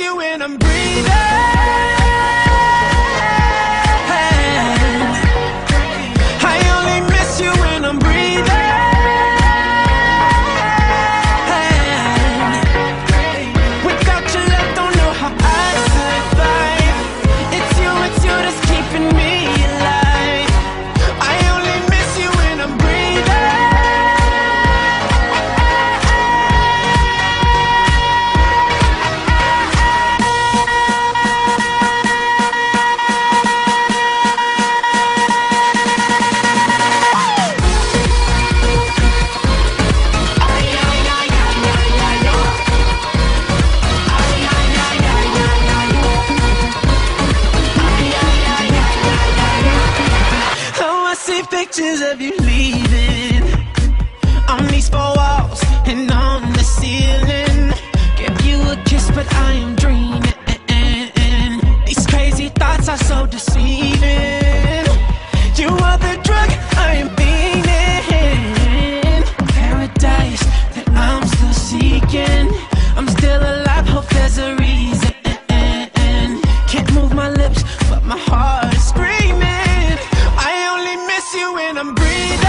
you when I'm breathing. pictures of you leaving on these four walls and on the ceiling. Give you a kiss, but I am dreaming. These crazy thoughts are so deceiving. You are the drug I am. I'm breathing